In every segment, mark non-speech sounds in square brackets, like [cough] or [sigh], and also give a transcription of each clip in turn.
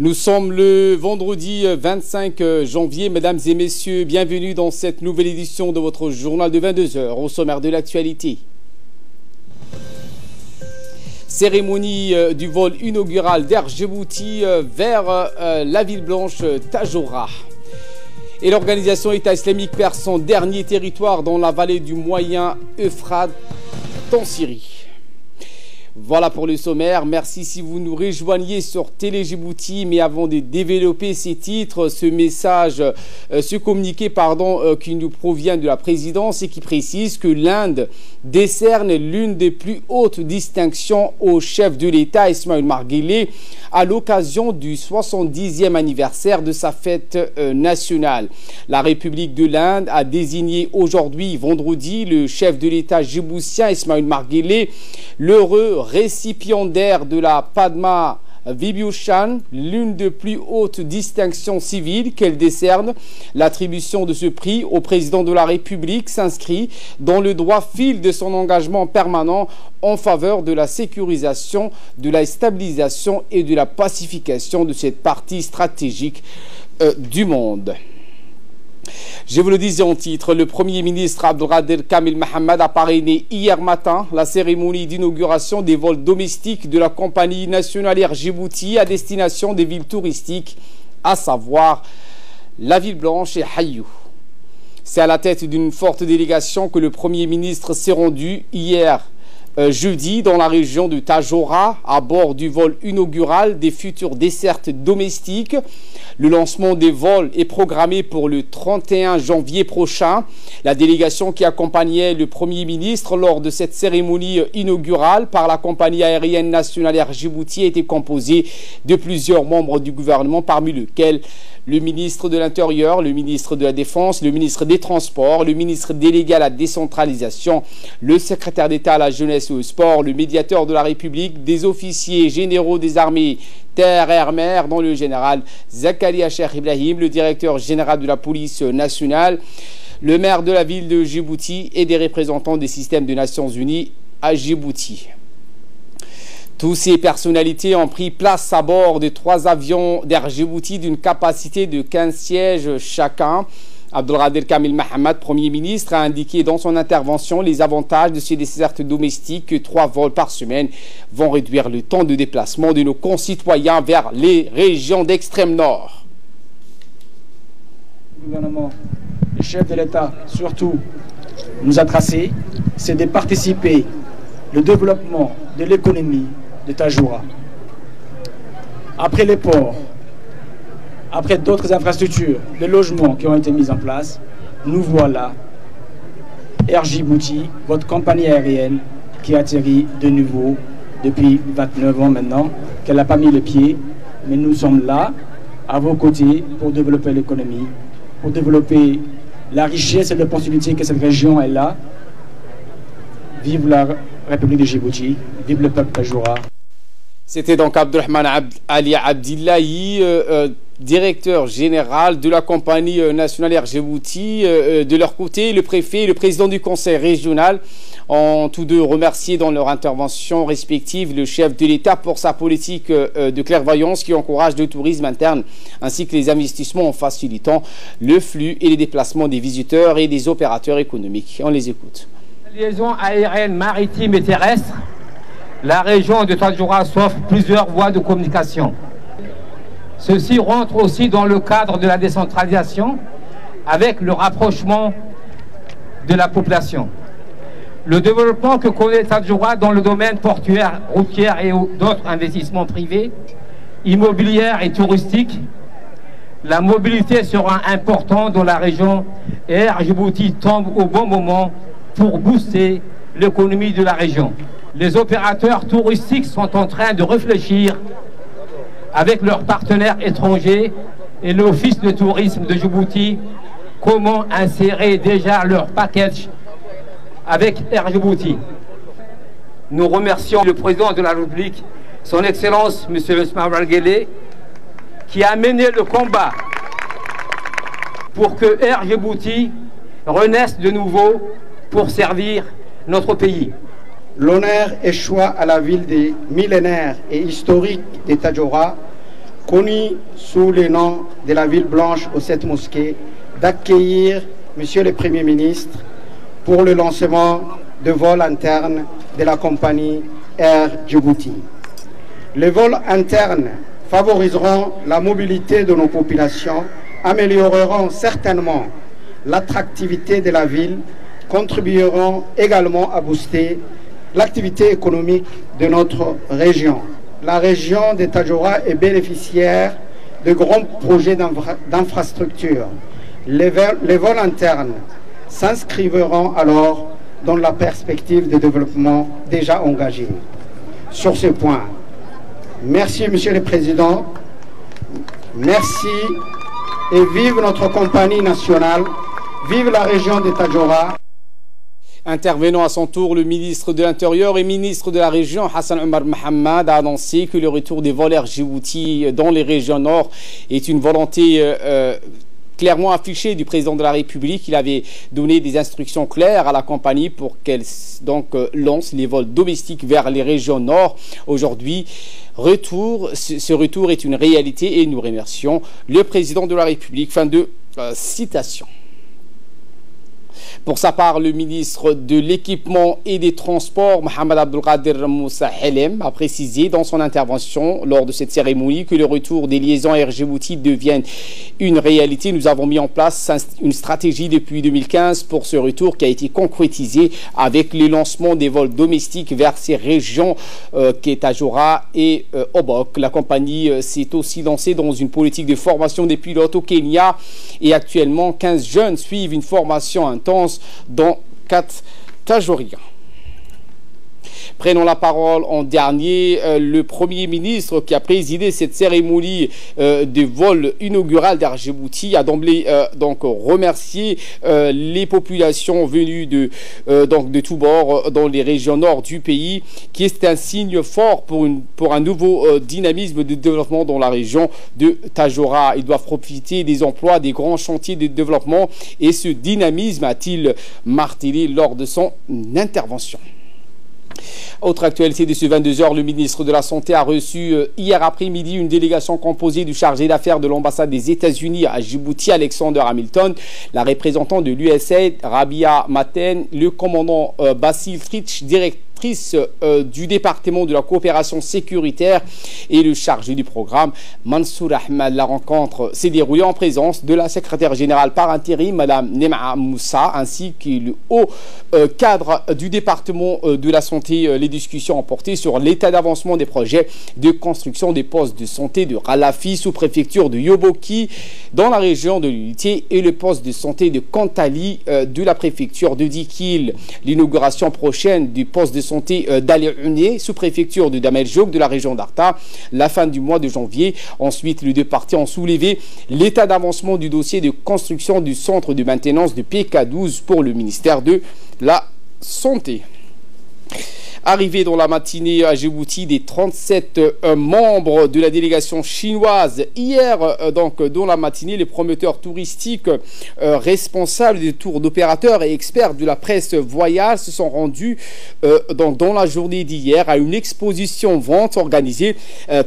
Nous sommes le vendredi 25 janvier. Mesdames et messieurs, bienvenue dans cette nouvelle édition de votre journal de 22h au sommaire de l'actualité. Cérémonie euh, du vol inaugural d'Air Djibouti euh, vers euh, la ville blanche Tajora. Et l'organisation État islamique perd son dernier territoire dans la vallée du moyen Euphrate en Syrie. Voilà pour le sommaire. Merci si vous nous rejoignez sur Télé Djibouti. Mais avant de développer ces titres, ce message, euh, ce communiqué, pardon, euh, qui nous provient de la présidence et qui précise que l'Inde décerne l'une des plus hautes distinctions au chef de l'État, Ismaël Marguerite, à l'occasion du 70e anniversaire de sa fête euh, nationale. La République de l'Inde a désigné aujourd'hui, vendredi, le chef de l'État djiboutien, Ismaël Marguerite, l'heureux récipiendaire de la Padma Vibhushan, l'une des plus hautes distinctions civiles qu'elle décerne. L'attribution de ce prix au président de la République s'inscrit dans le droit fil de son engagement permanent en faveur de la sécurisation, de la stabilisation et de la pacification de cette partie stratégique euh, du monde. Je vous le disais en titre, le Premier ministre Abdelkader Kamil Mohamed a parrainé hier matin la cérémonie d'inauguration des vols domestiques de la compagnie nationale Air Djibouti à destination des villes touristiques, à savoir la ville blanche et Hayou. C'est à la tête d'une forte délégation que le Premier ministre s'est rendu hier euh, jeudi dans la région de Tajora à bord du vol inaugural des futures dessertes domestiques. Le lancement des vols est programmé pour le 31 janvier prochain. La délégation qui accompagnait le Premier ministre lors de cette cérémonie inaugurale par la compagnie aérienne nationale Air Djibouti était composée de plusieurs membres du gouvernement, parmi lesquels le ministre de l'Intérieur, le ministre de la Défense, le ministre des Transports, le ministre délégué à la décentralisation, le secrétaire d'État à la jeunesse et au sport, le médiateur de la République, des officiers généraux des armées terre, air, mer, dont le général Zakaria Cheikh Ibrahim, le directeur général de la police nationale, le maire de la ville de Djibouti et des représentants des systèmes des Nations Unies à Djibouti. Tous ces personnalités ont pris place à bord de trois avions d'Air d'une capacité de 15 sièges chacun. Abdelkader Kamil Mohamed, Premier ministre, a indiqué dans son intervention les avantages de ces dessertes domestiques que trois vols par semaine vont réduire le temps de déplacement de nos concitoyens vers les régions d'extrême nord. Le gouvernement, le chef de l'État surtout, nous a tracé, c'est de participer au développement de l'économie de Tajoura. Après les ports, après d'autres infrastructures, les logements qui ont été mis en place, nous voilà, Air Djibouti, votre compagnie aérienne qui atterrit de nouveau depuis 29 ans maintenant, qu'elle n'a pas mis le pied, mais nous sommes là, à vos côtés, pour développer l'économie, pour développer la richesse et possibilités que cette région est là. Vive la République de Djibouti, vive le Tajoura. C'était donc Abdurrahman Ali Abdillahi, euh, euh, directeur général de la compagnie euh, nationale Air de leur côté, le préfet et le président du conseil régional ont tous deux remercié dans leur intervention respective le chef de l'État pour sa politique de clairvoyance qui encourage le tourisme interne ainsi que les investissements en facilitant le flux et les déplacements des visiteurs et des opérateurs économiques. On les écoute. Liaison aérienne, maritime et terrestre la région de Tadjoura s'offre plusieurs voies de communication. Ceci rentre aussi dans le cadre de la décentralisation avec le rapprochement de la population. Le développement que connaît Tadjoura dans le domaine portuaire, routier et d'autres investissements privés, immobiliers et touristiques, la mobilité sera importante dans la région et Air Djibouti tombe au bon moment pour booster l'économie de la région les opérateurs touristiques sont en train de réfléchir avec leurs partenaires étrangers et l'Office de tourisme de Djibouti comment insérer déjà leur package avec Air Djibouti. Nous remercions le président de la République, son Excellence M. Ismail Guélé, qui a mené le combat pour que Air Djibouti renaisse de nouveau pour servir notre pays. L'honneur échoua à la ville des millénaires et historiques de Tajora connu sous le nom de la ville blanche aux sept mosquées, d'accueillir Monsieur le Premier ministre pour le lancement de vols internes de la compagnie Air Djibouti. Les vols internes favoriseront la mobilité de nos populations, amélioreront certainement l'attractivité de la ville, contribueront également à booster l'activité économique de notre région. La région de Tajora est bénéficiaire de grands projets d'infrastructures. Les, vols internes s'inscriveront alors dans la perspective de développement déjà engagée. Sur ce point, merci Monsieur le Président, merci et vive notre compagnie nationale, vive la région de Tajora. Intervenant à son tour, le ministre de l'Intérieur et ministre de la région, Hassan Omar Mohamed, a annoncé que le retour des voleurs Djibouti dans les régions nord est une volonté euh, euh, clairement affichée du président de la République. Il avait donné des instructions claires à la compagnie pour qu'elle donc euh, lance les vols domestiques vers les régions nord. Aujourd'hui, retour, ce retour est une réalité et nous remercions le président de la République. Fin de citation. Pour sa part, le ministre de l'Équipement et des Transports, Mohamed Abdelkader Moussa Helem, a précisé dans son intervention lors de cette cérémonie que le retour des liaisons Air Djibouti devienne une réalité. Nous avons mis en place une stratégie depuis 2015 pour ce retour qui a été concrétisé avec le lancement des vols domestiques vers ces régions euh, Ketajora et euh, Obok. La compagnie euh, s'est aussi lancée dans une politique de formation des pilotes au Kenya et actuellement 15 jeunes suivent une formation intense dans quatre Tajoria. Prenons la parole en dernier, euh, le Premier ministre qui a présidé cette cérémonie euh, de vol inaugural d'Arjibouti a d'emblée euh, donc remercié les populations venues de, tous bords dans les régions nord du pays, qui est un signe fort pour un nouveau dynamisme de développement dans la région de Tajora. Ils doivent profiter des emplois des grands chantiers de développement et ce dynamisme a-t-il martelé lors de son intervention. Autre actualité de ce 22h, le ministre de la Santé a reçu euh, hier après-midi une délégation composée du chargé d'affaires de l'ambassade des États-Unis à Djibouti, Alexander Hamilton, la représentante de l'USAID, Rabia Maten, le commandant euh, Basil Fritsch, directeur euh, du département de la coopération sécuritaire et le chargé du programme, Mansour Ahmed. La rencontre s'est déroulée en présence de la secrétaire générale par intérim, Madame Nema Moussa, ainsi que le haut euh, cadre du département euh, de la santé. Les discussions ont porté sur l'état d'avancement des projets de construction des postes de santé de Ralafi, sous-préfecture de Yoboki, dans la région de l'unité, et le poste de santé de Kantali de la préfecture de Dikil. L'inauguration prochaine du poste de santé euh, d'Ali sous-préfecture de Dameljouk de la région d'Arta, la fin du mois de janvier. Ensuite, les deux parties ont soulevé l'état d'avancement du dossier de construction du centre de maintenance de PK12 pour le ministère de la Santé. Arrivé dans la matinée à Djibouti des 37 euh, membres de la délégation chinoise. Hier, euh, donc, dans la matinée, les promoteurs touristiques euh, responsables des tours d'opérateurs et experts de la presse voyage se sont rendus dans la journée d'hier à une exposition vente organisée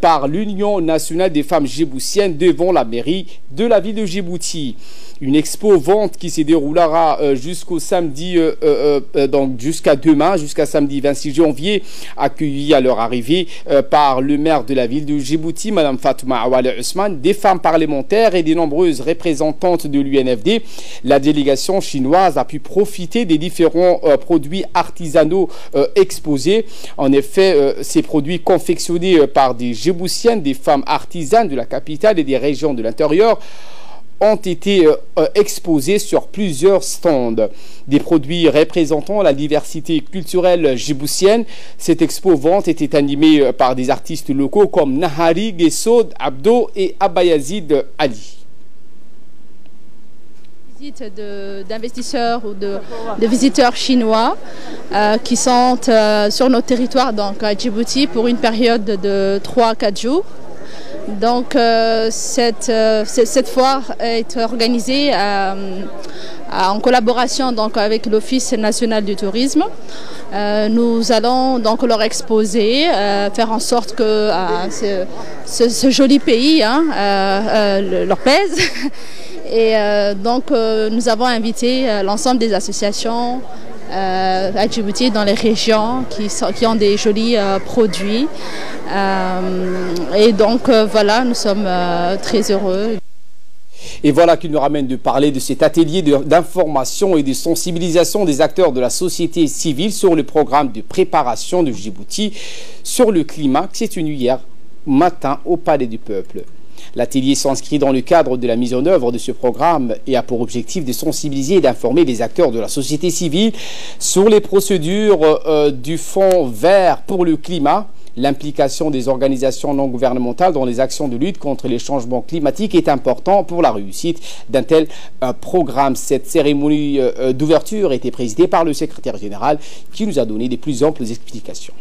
par l'Union nationale des femmes djiboutiennes devant la mairie de la ville de Djibouti une expo vente qui se déroulera euh, jusqu'au samedi, euh, euh, donc jusqu'à demain, jusqu'à samedi 26 janvier, accueillie à leur arrivée par le maire de la ville de Djibouti, Madame Fatouma Awale Ousmane, des femmes parlementaires et des nombreuses représentantes de l'UNFD. La délégation chinoise a pu profiter des différents produits artisanaux exposés. En effet, ces produits confectionnés par des Djiboutiennes, des femmes artisanes de la capitale et des régions de l'intérieur, ont été euh, euh, exposés sur plusieurs stands. Des produits représentant la diversité culturelle djiboutienne. Cette expo-vente était animée euh, par des artistes locaux comme Nahari, Gesod, Abdo et Abayazid Ali d'investisseurs ou de, visiteurs chinois qui sont sur notre territoire, donc à Djibouti, pour une période de 3-4 jours. Donc cette, cette, foire est organisée en collaboration donc, avec l'Office national du tourisme. nous allons donc leur exposer, faire en sorte que ce, joli pays hein, leur pèse. [laughs] Et donc nous avons invité l'ensemble des associations, euh, à Djibouti, dans les régions qui, ont des jolis euh, produits. Euh, et donc voilà, nous sommes très heureux. Et voilà qui nous ramène de parler de cet atelier d'information et de sensibilisation des acteurs de la société civile sur le programme de préparation de Djibouti sur le climat qui s'est tenu hier matin au Palais du Peuple. L'atelier s'inscrit dans le cadre de la mise en œuvre de ce programme et a pour objectif de sensibiliser et d'informer les acteurs de la société civile sur les procédures euh, du Fonds vert pour le climat. L'implication des organisations non gouvernementales dans les actions de lutte contre les changements climatiques est important pour la réussite d'un tel euh, programme. Cette cérémonie euh, d'ouverture a été présidée par le secrétaire général qui nous a donné des plus amples explications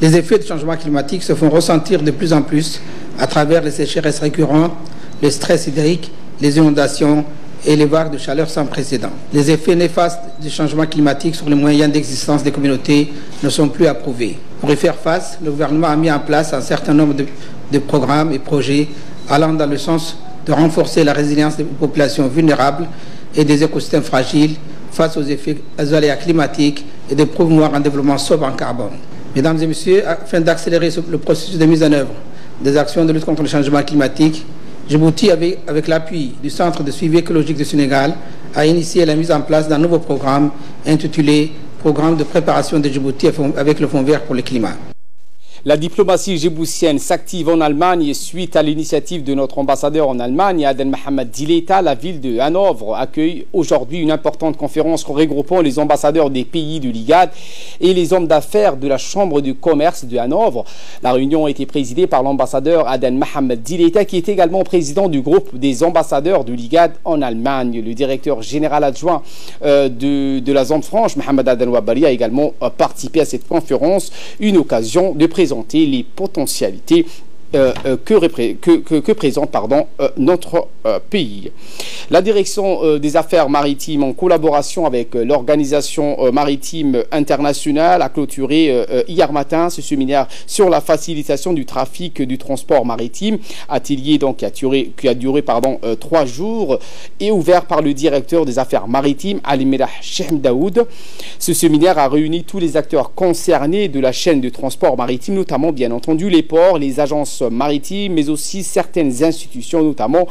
les effets du changement climatique se font ressentir de plus en plus à travers les sécheresses récurrentes, le stress hydrique, les inondations et les vagues de chaleur sans précédent. Les effets néfastes du changement climatique sur les moyens d'existence des communautés ne sont plus approuvés. Pour y faire face, le gouvernement a mis en place un certain nombre de, programmes et projets allant dans le sens de renforcer la résilience des populations vulnérables et des écosystèmes fragiles face aux effets aléas climatiques et de promouvoir un développement sobre en carbone. Mesdames et Messieurs, afin d'accélérer le processus de mise en œuvre des actions de lutte contre le changement climatique, Djibouti, avec, l'appui du Centre de suivi écologique du Sénégal, a initié la mise en place d'un nouveau programme intitulé Programme de préparation de Djibouti avec le Fonds vert pour le climat. La diplomatie djiboutienne s'active en Allemagne suite à l'initiative de notre ambassadeur en Allemagne, Aden Mohamed Dileta. La ville de Hanovre accueille aujourd'hui une importante conférence regroupant les ambassadeurs des pays du Ligad et les hommes d'affaires de la Chambre de commerce de Hanovre. La réunion a été présidée par l'ambassadeur Aden Mohamed Dileta qui est également président du groupe des ambassadeurs du Ligad en Allemagne. Le directeur général adjoint euh, de, la zone franche, Mohamed Aden Wabari, a également euh, participé à cette conférence, une occasion de présenter les potentialités euh, euh, que, présente pardon, euh, notre pays. La direction des affaires maritimes, en collaboration avec l'Organisation maritime internationale, a clôturé hier matin ce séminaire sur la facilitation du trafic du transport maritime, atelier donc qui a duré, trois jours et ouvert par le directeur des affaires maritimes, Alimedah Shehm Daoud. Ce séminaire a réuni tous les acteurs concernés de la chaîne de transport maritime, notamment bien entendu les ports, les agences maritimes, mais aussi certaines institutions, notamment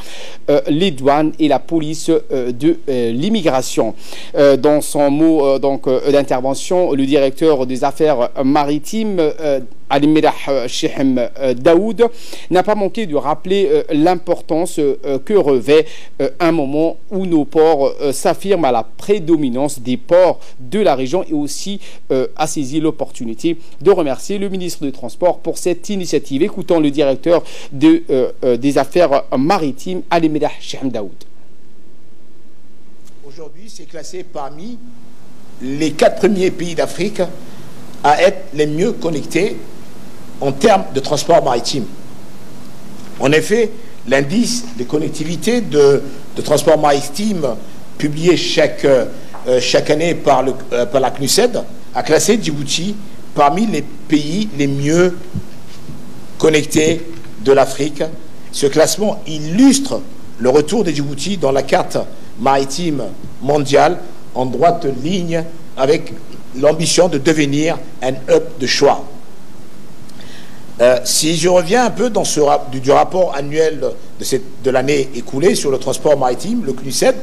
euh, les douanes et la police euh, de euh, l'immigration. dans son mot d'intervention, le directeur des affaires maritimes Al-Mirah Shehem Daoud n'a pas manqué de rappeler l'importance que revêt un moment où nos ports s'affirment à la prédominance des ports de la région et aussi a saisi l'opportunité de remercier le ministre des Transports pour cette initiative. Écoutons le directeur de, des affaires maritimes, Al-Mirah Daoud. Aujourd'hui, c'est classé parmi les quatre premiers pays d'Afrique à être les mieux connectés en termes de transport maritime. En effet, l'indice de connectivité de, transport maritime publié chaque, euh, chaque année euh, par la CNUSED a classé Djibouti parmi les pays les mieux connectés de l'Afrique. Ce classement illustre le retour de Djibouti dans la carte maritime mondiale en droite ligne avec l'ambition de devenir un hub de choix. Euh, si je reviens un peu dans ce, du, rapport annuel de, l'année écoulée sur le transport maritime, le CNUSED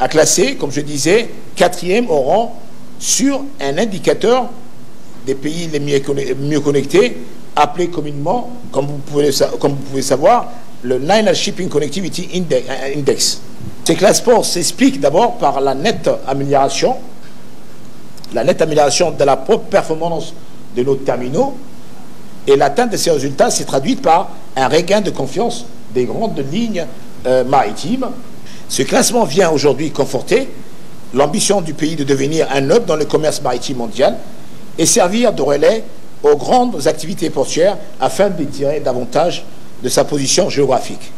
a classé, comme je disais, quatrième au rang sur un indicateur des pays les mieux, connectés, appelé communément, comme vous pouvez, comme vous savoir, le Nine Shipping Connectivity Index. Ces classements s'expliquent d'abord par la nette amélioration, la nette amélioration de la propre performance de nos terminaux, et l'atteinte de ces résultats s'est traduite par un regain de confiance des grandes lignes euh, maritimes. Ce classement vient aujourd'hui conforter l'ambition du pays de devenir un hub dans le commerce maritime mondial et servir de relais aux grandes activités portuaires afin de tirer davantage de sa position géographique.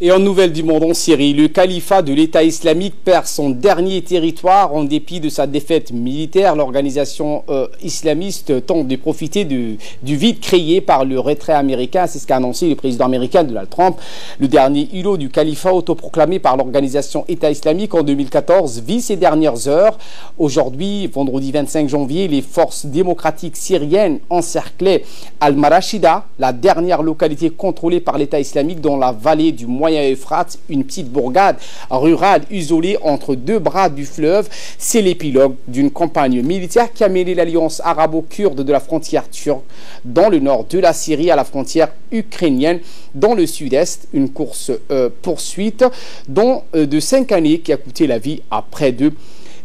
Et en nouvelle du monde en Syrie, le califat de l'État islamique perd son dernier territoire en dépit de sa défaite militaire. L'organisation euh, islamiste tente de profiter du, vide créé par le retrait américain. C'est ce qu'a annoncé le président américain Donald Trump. Le dernier îlot du califat autoproclamé par l'organisation État islamique en 2014 vit ses dernières heures. Aujourd'hui, vendredi 25 janvier, les forces démocratiques syriennes encerclaient Al-Marashida, la dernière localité contrôlée par l'État islamique dans la vallée du Moyen moyen Euphrates, une petite bourgade rurale isolée entre deux bras du fleuve. C'est l'épilogue d'une campagne militaire qui a mêlé l'alliance arabo-kurde de la frontière turque dans le nord de la Syrie à la frontière ukrainienne dans le sud-est. Une course euh, poursuite dont, euh, de cinq années qui a coûté la vie à près de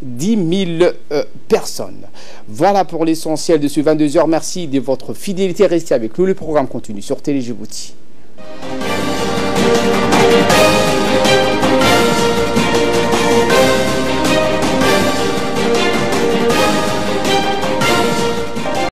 10 000 euh, personnes. Voilà pour l'essentiel de ce 22h. Merci de votre fidélité. Restez avec nous. Le programme continue sur Télé Djibouti. Thank you.